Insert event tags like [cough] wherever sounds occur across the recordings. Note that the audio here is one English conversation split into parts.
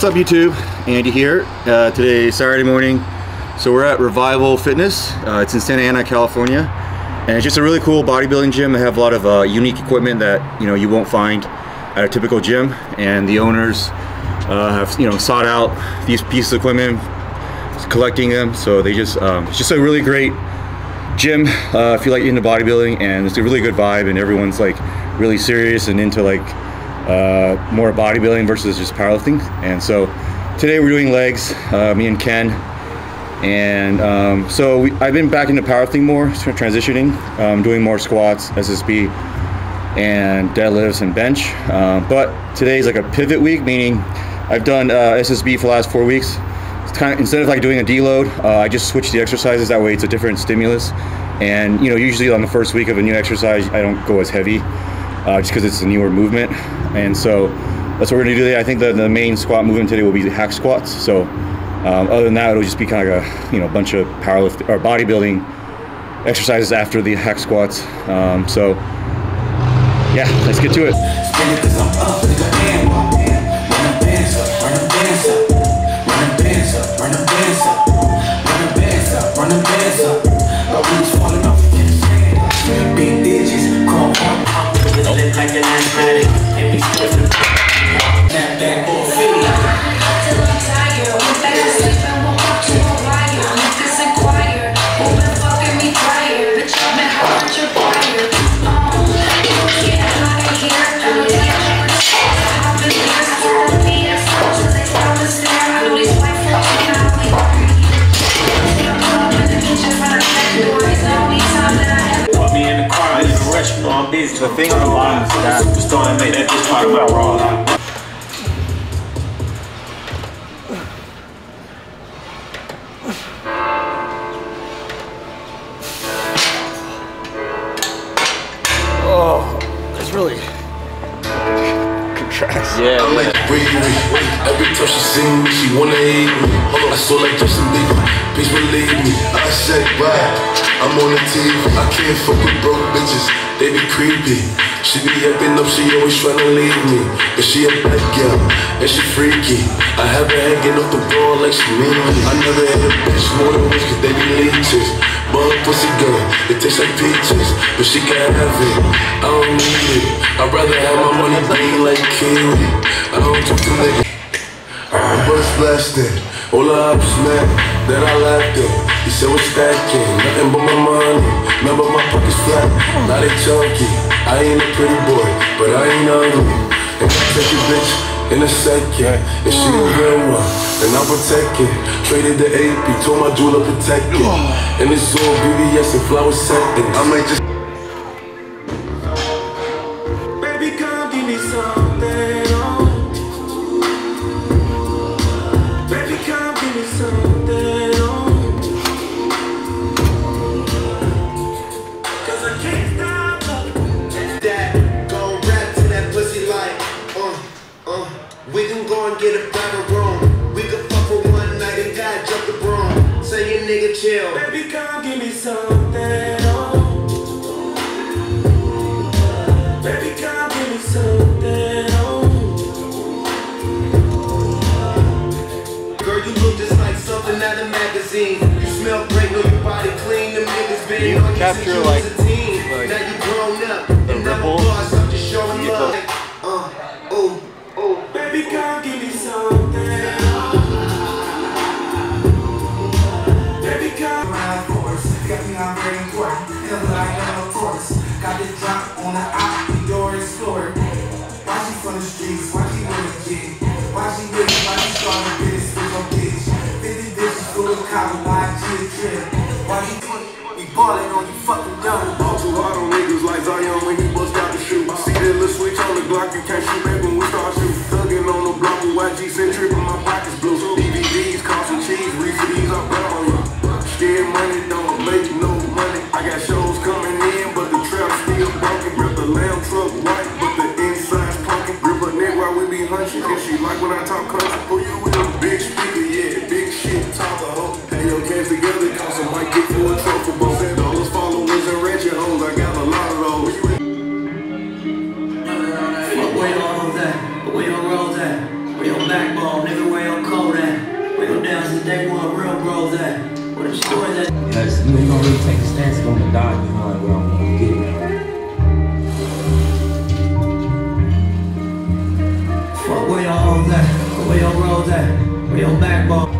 What's up YouTube? Andy here. Uh, today Saturday morning. So we're at Revival Fitness. Uh, it's in Santa Ana, California. And it's just a really cool bodybuilding gym. They have a lot of uh, unique equipment that you know you won't find at a typical gym. And the owners uh, have you know sought out these pieces of equipment, collecting them. So they just um, it's just a really great gym uh, if you like into bodybuilding, and it's a really good vibe, and everyone's like really serious and into like uh, more bodybuilding versus just powerlifting. And so today we're doing legs, uh, me and Ken. And um, so we, I've been back into powerlifting more, transitioning, um, doing more squats, SSB, and deadlifts and bench. Uh, but today's like a pivot week, meaning I've done uh, SSB for the last four weeks. Kind of instead of like doing a deload, uh, I just switch the exercises. That way, it's a different stimulus. And you know, usually on the first week of a new exercise, I don't go as heavy uh, just because it's a newer movement. And so that's what we're gonna do today. I think the, the main squat movement today will be the hack squats. So um, other than that, it'll just be kind of a you know a bunch of powerlifting or bodybuilding exercises after the hack squats. Um, so yeah, let's get to it. Big lip like an asthmatic. Saw like Justin Bieber, please believe me. I said, right, I'm on the TV. I can't fuck with broke bitches, they be creepy. She be acting up, she always tryna leave me. But she a bad girl, and she freaky. I have her hanging off the wall like she mean me. I never had a bitch more than once, cause they be leeches. Bug pussy girl, it tastes like peaches, but she can't have it. I don't need it. I'd rather have my money be like Kiwi. I don't talk to niggas. I was blasting. All the ops mad that I laughed at. He said we're stacking, nothing but my money. Remember my pockets flat, now they chunky. I ain't a pretty boy, but I ain't ugly. And I take a bitch in a second. And she a real one, and I'll protect it. Traded the AP, told my jeweler protect it. And it's all BBS and flower setting. I might just Baby, come give me something. You capture, like, fucking dumb? All too hard on niggas like Zion when he bust out the shoe. See that little switch on the Glock, you can't shoot back when we start shooting. Thuggin' on the block with YG centric, but my pockets blue. DVDs, cost some cheese, reefer these I brought on you. Scared money don't make no money. I got shows coming in, but the trap still broken. Grip the lamb truck white, but the inside's pumpkin. Grip a neck while we be hunching, and she like when I talk country. Oh, you with a big speaker, yeah, big shit, top of hoe. Hey, yo, came Because you know, you don't really take a stance on the dot, you know, like, well, I'm getting at. Fuck where your hoes at, where your roads at, where your backbone.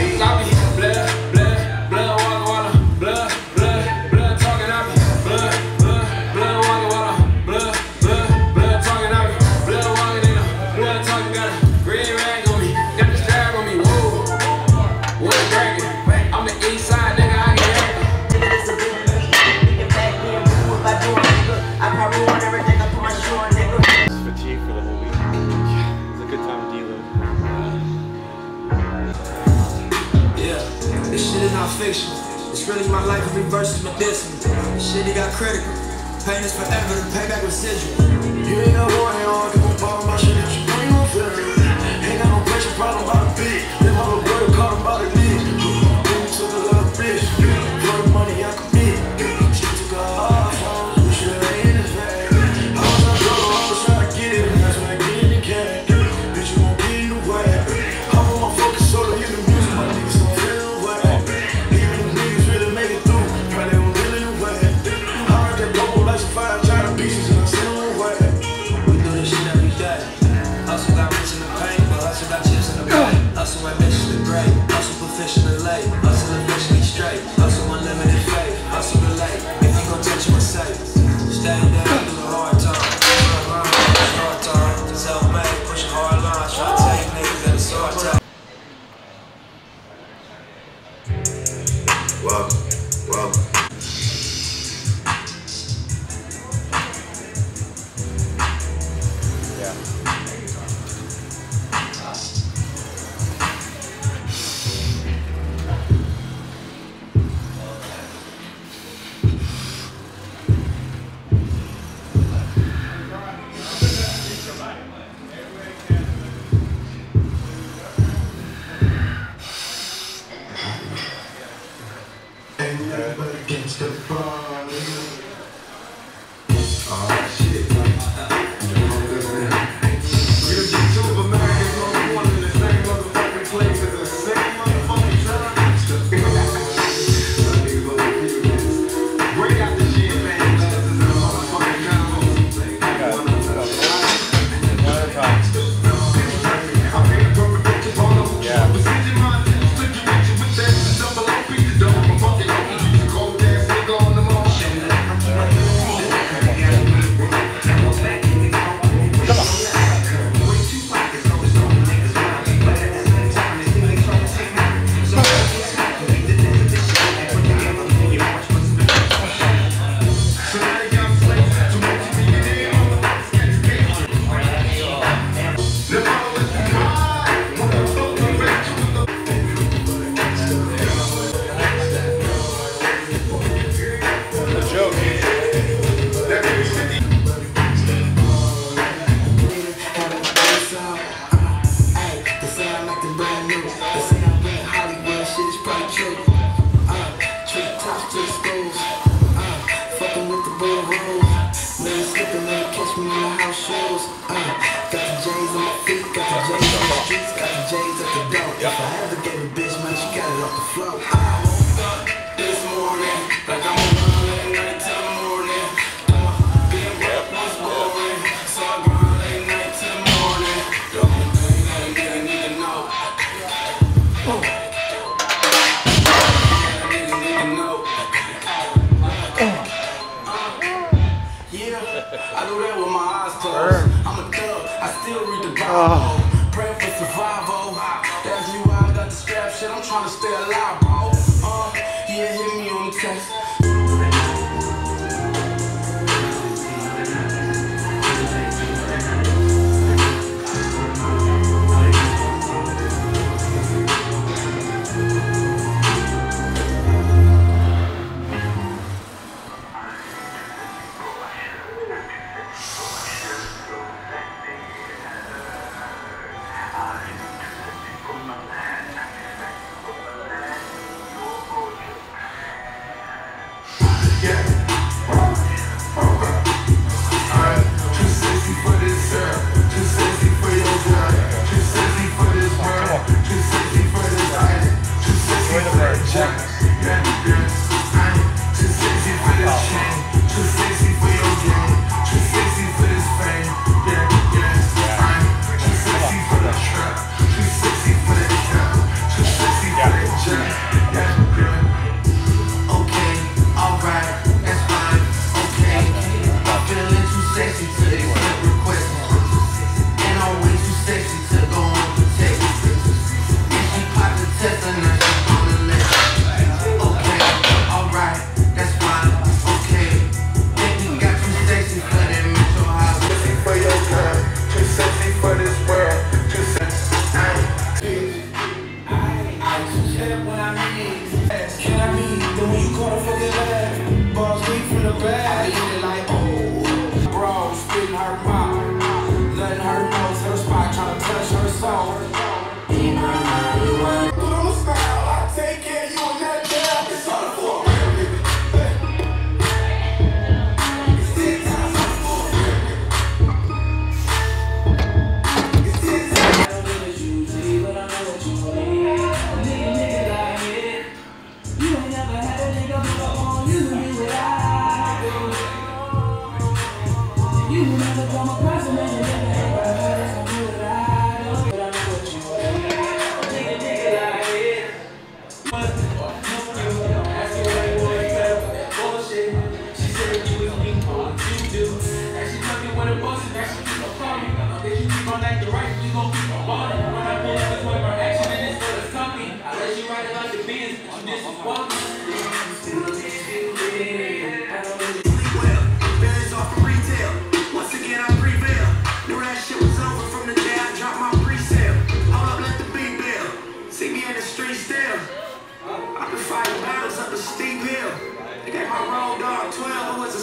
Stop it. critical. Pain is forever, the payback residual. You ain't a warning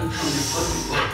I'm show me you.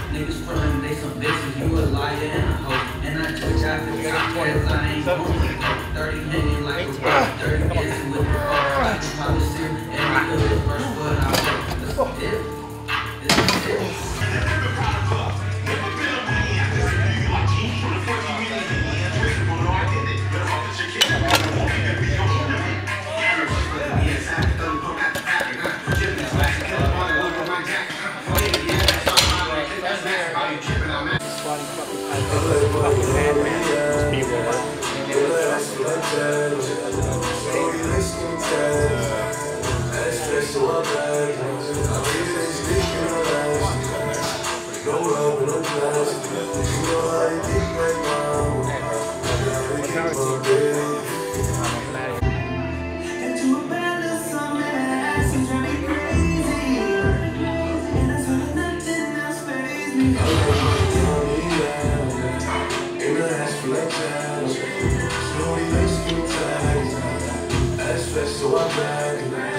So I'm back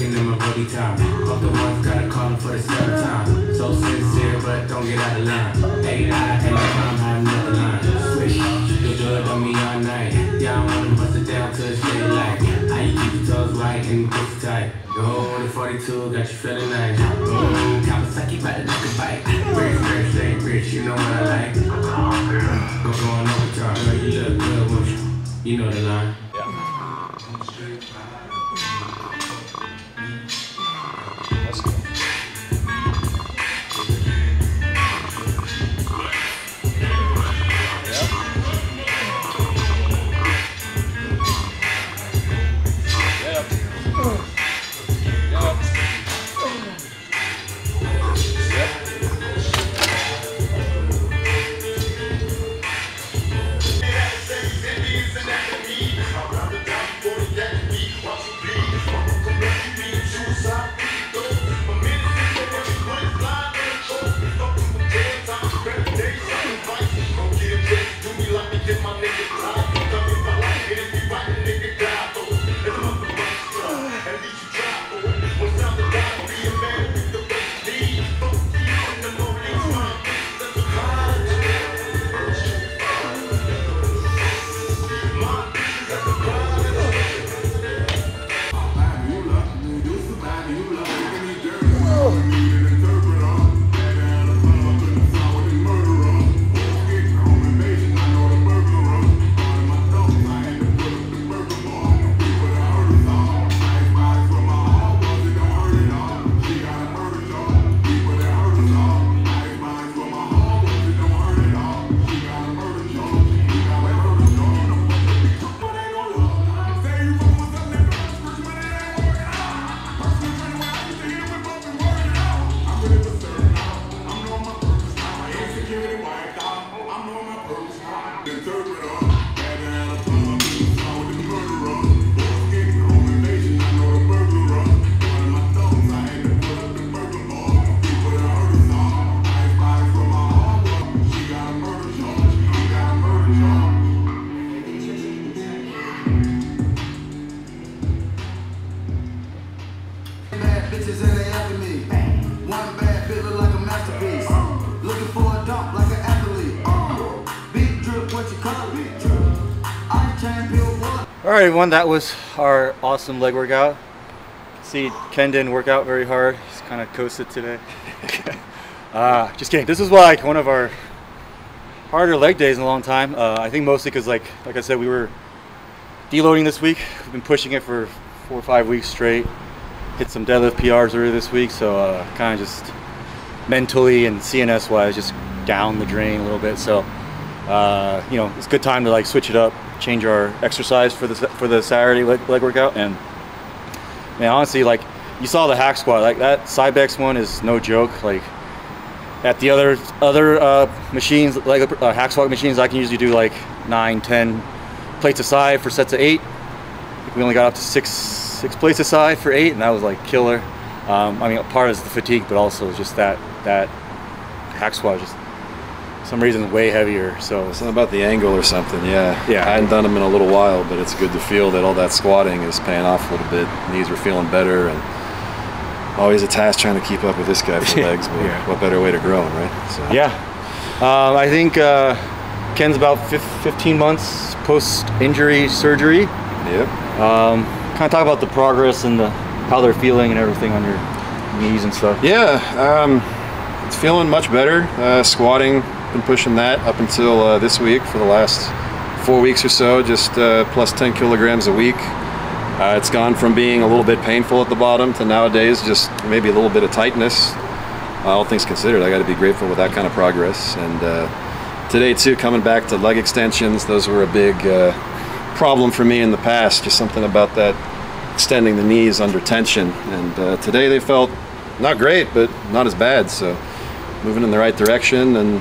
looking at my body time. Fuck the ones gotta call him for the second time. So sincere, but don't get out of line. Hey, I the 42, got you feeling nice. Mmm, Kawasaki, to take a bite. Rich, rich, rich, rich, you know what I like. Go going overtime, girl, you look good? You know the line. Right, everyone, that was our awesome leg workout. See, Ken didn't work out very hard. He's kind of coasted today. [laughs] uh, just kidding. This is like one of our harder leg days in a long time. Uh, I think mostly because, like, like I said, we were deloading this week. We've been pushing it for four or five weeks straight. Hit some deadlift PRs earlier this week, so uh, kind of just mentally and CNS wise, just down the drain a little bit. So, uh, you know, it's a good time to like switch it up, change our exercise for the for the Saturday leg, leg workout. And man, honestly, like you saw the hack squat, like that Cybex one is no joke. Like at the other other uh, machines, like uh, hack squat machines, I can usually do like nine, ten plates aside for sets of eight. We only got up to six six plates aside for eight, and that was like killer. Um, I mean, part is the fatigue, but also just that that hack squat just some reason way heavier. So Something about the angle or something, yeah. Yeah. I hadn't done them in a little while, but it's good to feel that all that squatting is paying off a little bit. Knees were feeling better, and always a task trying to keep up with this guy for [laughs] legs. But Yeah. what better way to grow right? So yeah, um, I think uh, Ken's about fif- 15 months post injury surgery. Yep. Um, kind of talk about the progress and the how they're feeling and everything on your knees and stuff. Yeah, um, it's feeling much better. Uh, squatting, been pushing that up until uh, this week for the last four weeks or so, just uh, plus 10 kilograms a week. Uh, it's gone from being a little bit painful at the bottom to nowadays just maybe a little bit of tightness. Uh, all things considered, I got to be grateful with that kind of progress. And uh, today too, coming back to leg extensions, those were a big uh, problem for me in the past. Just something about that extending the knees under tension. And today they felt not great, but not as bad. So moving in the right direction and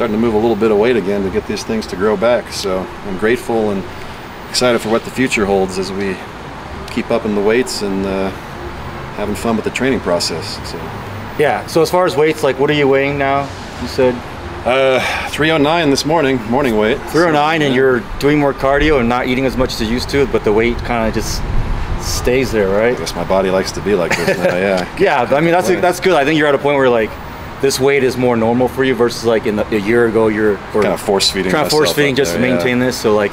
starting to move a little bit of weight again to get these things to grow back. So I'm grateful and excited for what the future holds as we keep up in the weights and uh, having fun with the training process. So Yeah. So as far as weights, like, what are you weighing now? You said uh, 309 this morning, morning weight. 309, and you're doing more cardio and not eating as much as you used to, but the weight kind of just stays there, right? I guess my body likes to be like this now, yeah. [laughs] Yeah, but I mean that's Right. that's good. I think you're at a point where like this weight is more normal for you versus like in the, a year ago you're Kind of force feeding of force feeding just there, to yeah. maintain this. So like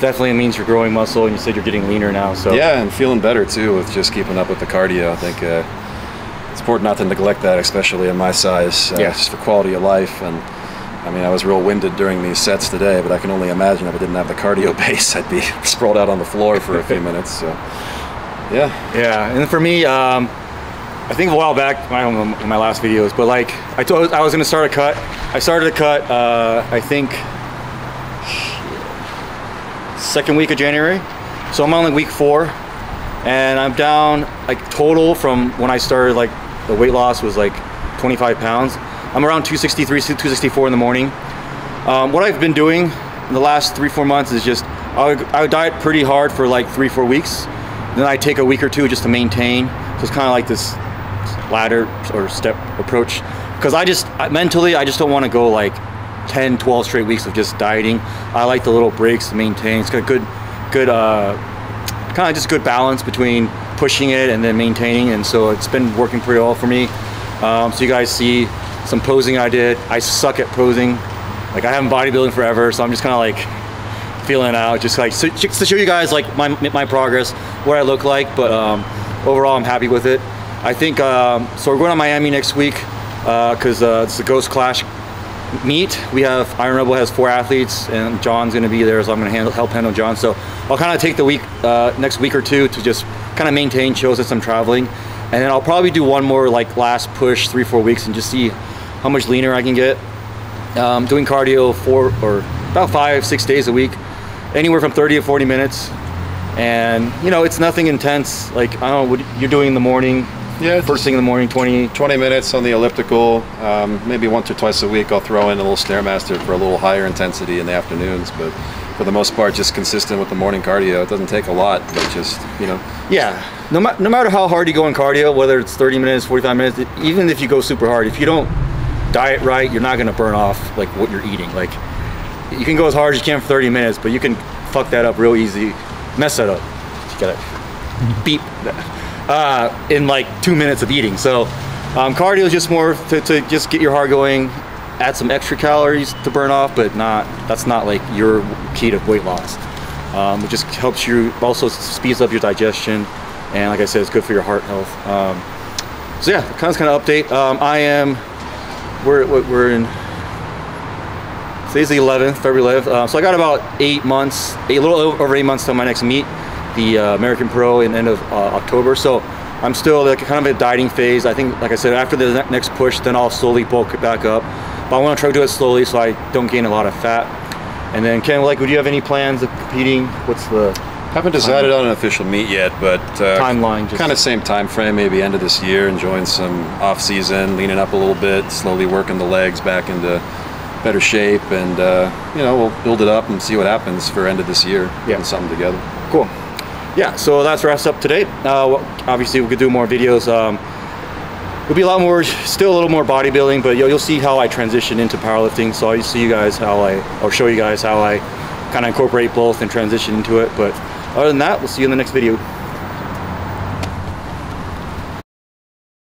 definitely means you're growing muscle, and you said you're getting leaner now. So Yeah, and feeling better too with just keeping up with the cardio. I think uh, it's important not to neglect that, especially in my size, uh, Yeah. just for quality of life. And I mean, I was real winded during these sets today, but I can only imagine if I didn't have the cardio [laughs] base, I'd be [laughs] sprawled out on the floor for a few [laughs] minutes. So, yeah. Yeah, and for me, um, I think a while back, I don't know in my last videos, but like I told, I was gonna start a cut. I started a cut. Uh, I think second week of January, so I'm on like week four, and I'm down like total from when I started. Like the weight loss was like 25 pounds. I'm around 263, 264 in the morning. Um, what I've been doing in the last three, four months is just I I would diet pretty hard for like three, four weeks. Then I take a week or two just to maintain. So it's kind of like this ladder or step approach. Because I just I- mentally, I just don't want to go like 10, 12 straight weeks of just dieting. I like the little breaks to maintain. It's got a good, good, uh, kind of just good balance between pushing it and then maintaining. And so it's been working pretty well for me. Um, so you guys see some posing I did. I suck at posing. Like I haven't bodybuilding forever, so I'm just kind of like feeling out, just like so, just to show you guys like my my progress, what I look like. But um, overall, I'm happy with it. I think um, so. We're going to Miami next week because uh, it's the Ghost Clash meet. We have Iron Rebel has four athletes, and John's going to be there, so I'm going to help handle John. So I'll kind of take the week uh, next week or two to just kind of maintain shows since I'm traveling, and then I'll probably do one more like last push, three four weeks, and just see how much leaner I can get. Um, doing cardio four or about five six days a week, anywhere from 30 to 40 minutes, and you know it's nothing intense. Like I don't know what you're doing in the morning. Yeah, first thing in the morning, 20 20 minutes on the elliptical. Um, maybe once or twice a week, I'll throw in a little Stairmaster for a little higher intensity in the afternoons. But for the most part, just consistent with the morning cardio. It doesn't take a lot, but just, you know. Yeah. No, ma- no matter how hard you go in cardio, whether it's 30 minutes, 45 minutes, even if you go super hard, if you don't diet right, you're not going to burn off like what you're eating. Like you can go as hard as you can for 30 minutes, but you can fuck that up real easy, mess that up. You gotta beep uh, in like two minutes of eating. So um, cardio is just more to, to just get your heart going, add some extra calories to burn off, but not that's not like your key to weight loss. Um, it just helps you also speeds up your digestion, and like I said, it's good for your heart health. Um, so yeah, kind of kind of update. Um, I am we're we're in today's the 11th, February 11th. Uh, so I got about eight months, a little over eight months till my next meet, the uh, American Pro in end of uh, October. So I'm still like kind of a dieting phase. I think, like I said, after the ne- next push, then I'll slowly bulk it back up. But I want to try to do it slowly so I don't gain a lot of fat. And then Ken, like, would you have any plans of competing? What's the Haven't decided on an official meet yet, but uh, Timeline, just- kind of same time frame, maybe end of this year, enjoying some off season, leaning up a little bit, slowly working the legs back into better shape, and uh, you know we'll build it up and see what happens for end of this year. Getting something together. Cool. Yeah, so that's wraps up today. Uh, obviously, we could do more videos. Um, it'll be a lot more, still a little more bodybuilding, but you'll, you'll see how I transition into powerlifting. So I'll see you guys how I, I'll show you guys how I kind of incorporate both and transition into it. But other than that, we'll see you in the next video.